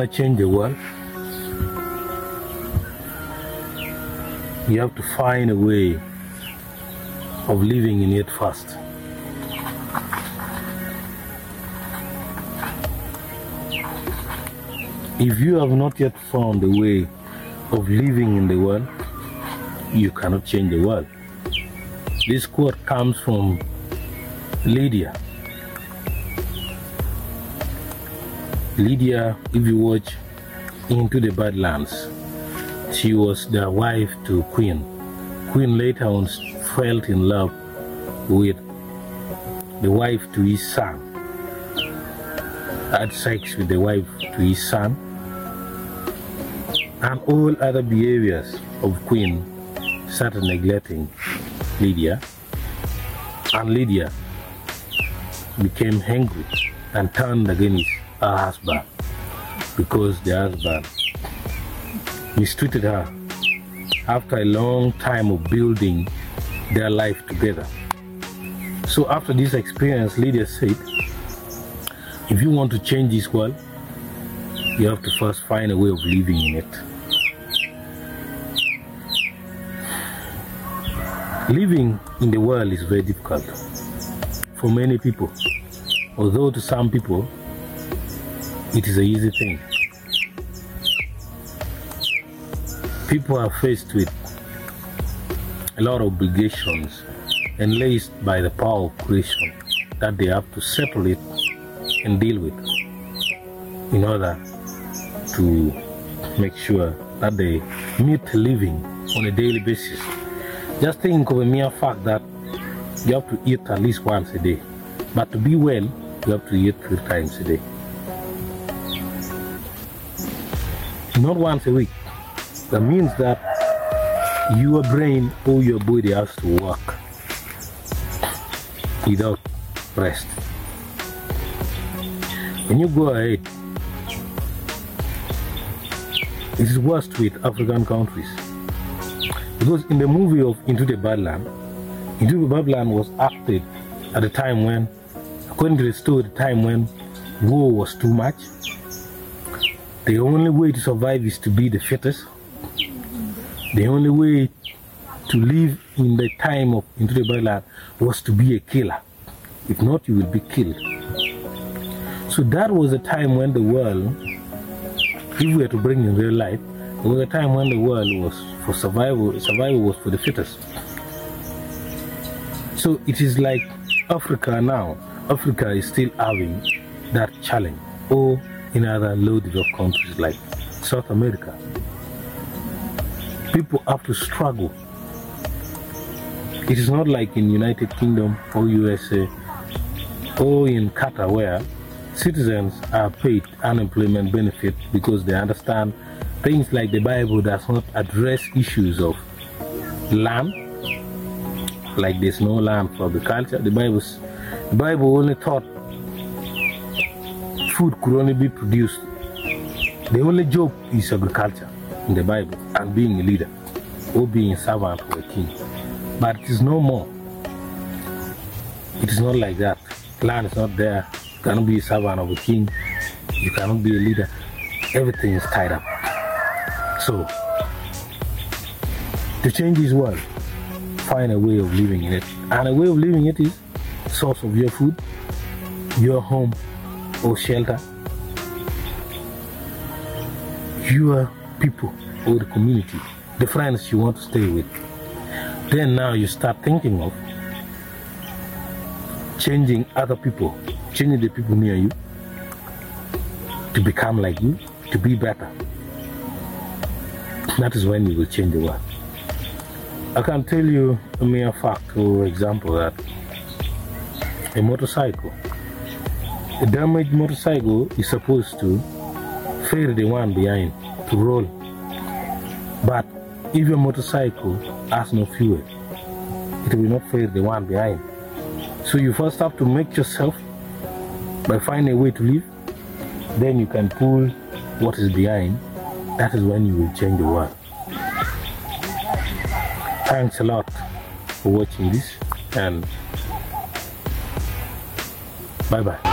want to change the world, you have to find a way of living in it first. If you have not yet found a way of living in the world, you cannot change the world. This quote comes from Lydia. Lydia, if you watch Into the Badlands, she was the wife to Quinn. Quinn later on fell in love with the wife to his son, had sex with the wife to his son, and all other behaviors of Quinn started neglecting Lydia, and Lydia became angry and turned against her husband because the husband mistreated her after a long time of building their life together. So after this experience, Lydia said, if you want to change this world, you have to first find a way of living in it. Living in the world is very difficult for many people, although to some people it is an easy thing. People are faced with a lot of obligations enlaced by the power of creation that they have to settle it and deal with in order to make sure that they meet living on a daily basis. Just think of a mere fact that you have to eat at least once a day. But to be well, you have to eat three times a day. Not once a week. That means that your brain or your body has to work without rest. When you go ahead, it is worst with African countries. Because in the movie of Into the Badland, Into the Badland was acted at a time when, according to the story, the time when war was too much. The only way to survive is to be the fittest. The only way to live in the time of Into the Badland was to be a killer. If not, you will be killed. So that was a time when the world, if we were to bring in real life, there was a time when the world was for survival, survival was for the fittest. So it is like Africa now. Africa is still having that challenge, or in other low developed countries like South America. People have to struggle. It is not like in United Kingdom or USA or in Qatar where citizens are paid unemployment benefit because they understand things like the Bible does not address issues of land, like there's no land for agriculture. The Bible, the Bible only taught food could only be produced. The only job is agriculture in the Bible and being a leader or being a servant or a king. But it is no more. It is not like that. Land is not there. You cannot be a servant of a king. You cannot be a leader. Everything is tied up. So, to change this world, find a way of living in it. And a way of living it is source of your food, your home or shelter, your people or the community, the friends you want to stay with. Then now you start thinking of changing other people, changing the people near you to become like you, to be better. That is when you will change the world. I can tell you a mere fact or example that a motorcycle, a damaged motorcycle is supposed to fail the one behind to roll. But if your motorcycle has no fuel, it will not fail the one behind. So you first have to make yourself by finding a way to live, then you can pull what is behind. That is when you will change the world. Thanks a lot for watching this and bye bye.